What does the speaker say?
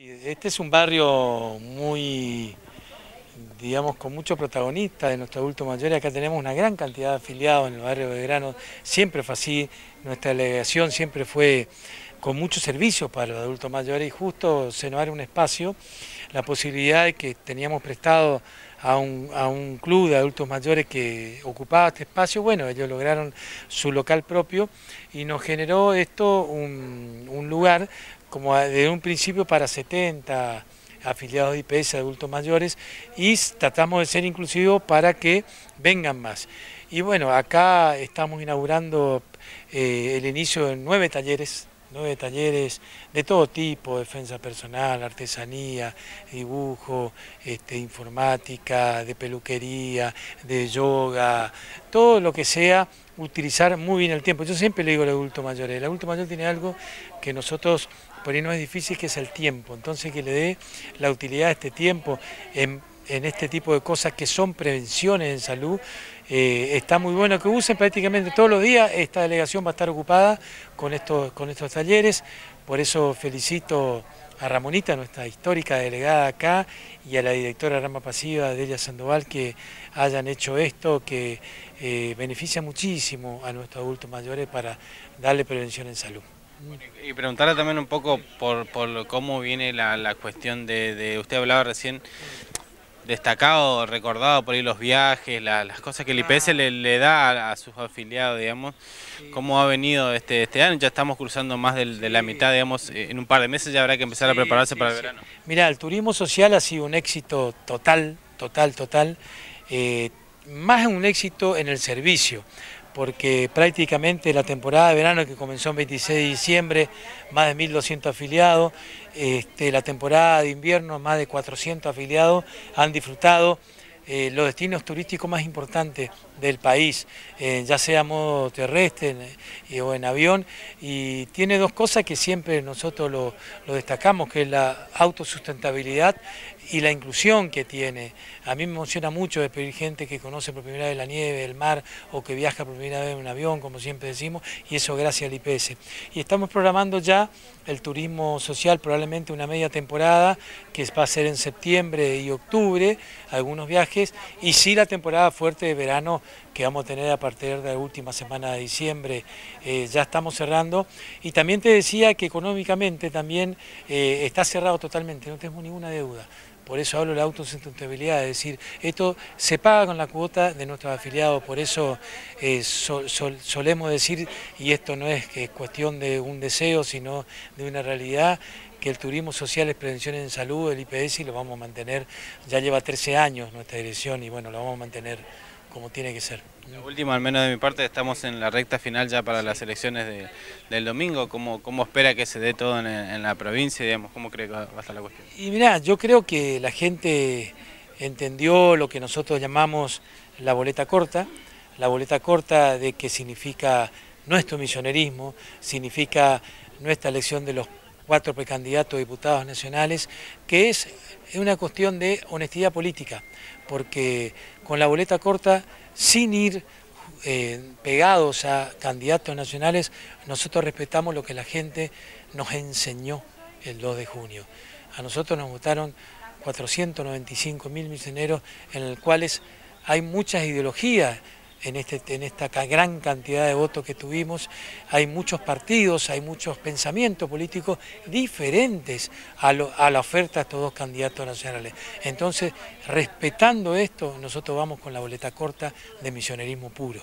Este es un barrio muy, digamos, con mucho protagonista de nuestro adulto mayor. Acá tenemos una gran cantidad de afiliados en el barrio de Belgrano. Siempre fue así. Nuestra delegación siempre fue con muchos servicios para los adultos mayores y justo se nos abre un espacio, la posibilidad de que teníamos prestado a un, club de adultos mayores que ocupaba este espacio, bueno, ellos lograron su local propio y nos generó esto un, un lugar como desde un principio para 70 afiliados de IPS, adultos mayores, y tratamos de ser inclusivos para que vengan más. Y bueno, acá estamos inaugurando eh, el inicio de nueve talleres nueve talleres de todo tipo, defensa personal, artesanía, dibujo, este, informática, de peluquería, de yoga, todo lo que sea, utilizar muy bien el tiempo. Yo siempre le digo al adulto mayor, el adulto mayor tiene algo que nosotros, por ahí no es difícil, que es el tiempo. Entonces que le dé la utilidad de este tiempo en en este tipo de cosas que son prevenciones en salud. Eh, está muy bueno que usen prácticamente todos los días. Esta delegación va a estar ocupada con estos, con estos talleres. Por eso felicito a Ramonita, nuestra histórica delegada acá, y a la directora Rama Pasiva, Delia Sandoval, que hayan hecho esto, que eh, beneficia muchísimo a nuestros adultos mayores para darle prevención en salud. y preguntarle también un poco por, cómo viene la, cuestión de, de, usted hablaba recién destacado, recordado por ahí los viajes, las cosas que el IPS le, da a, sus afiliados, digamos. ¿Cómo ha venido este, este año? Ya estamos cruzando más de, la mitad, digamos, eh, en un par de meses ya habrá que empezar a prepararse para el verano. Mira, el turismo social ha sido un éxito total, total, total. Eh, más un éxito en el servicio porque prácticamente la temporada de verano que comenzó el 26 de diciembre, más de 1.200 afiliados, este, la temporada de invierno, más de 400 afiliados han disfrutado eh, los destinos turísticos más importantes del país, eh, ya sea modo terrestre eh, o en avión, y tiene dos cosas que siempre nosotros lo, destacamos, que es la autosustentabilidad y la inclusión que tiene. A mí me emociona mucho despedir gente que conoce por primera vez la nieve, el mar, o que viaja por primera vez en un avión, como siempre decimos, y eso gracias al IPS. Y estamos programando ya el turismo social, probablemente una media temporada, que va a ser en septiembre y octubre, algunos viajes, y sí la temporada fuerte de verano que vamos a tener a partir de la última semana de diciembre, eh, ya estamos cerrando. Y también te decía que económicamente también eh, está cerrado totalmente, no tenemos ninguna deuda. Por eso hablo de la autosustentabilidad, es decir, esto se paga con la cuota de nuestros afiliados, por eso eh, solemos decir, y esto no es que es cuestión de un deseo, sino de una realidad, que el turismo social es prevención en salud, el IPS, y lo vamos a mantener, ya lleva 13 años nuestra dirección y bueno, lo vamos a mantener como tiene que ser. La última, al menos de mi parte, estamos en la recta final ya para las elecciones del domingo. ¿Cómo, ¿Cómo, espera que se dé todo en, la provincia? Digamos? ¿Cómo cree que va a estar la cuestión? Y mirá, yo creo que la gente entendió lo que nosotros llamamos la boleta corta, la boleta corta de que significa nuestro misionerismo, significa nuestra elección de los cuatro precandidatos diputados nacionales, que es una cuestión de honestidad política, porque con la boleta corta, sin ir eh, pegados a candidatos nacionales, nosotros respetamos lo que la gente nos enseñó el 2 de junio. A nosotros nos votaron 495 mil misioneros en los cuales hay muchas ideologías en, este, en esta gran cantidad de votos que tuvimos, hay muchos partidos, hay muchos pensamientos políticos diferentes a, a la oferta de estos dos candidatos nacionales. Entonces, respetando esto, nosotros vamos con la boleta corta de misionerismo puro.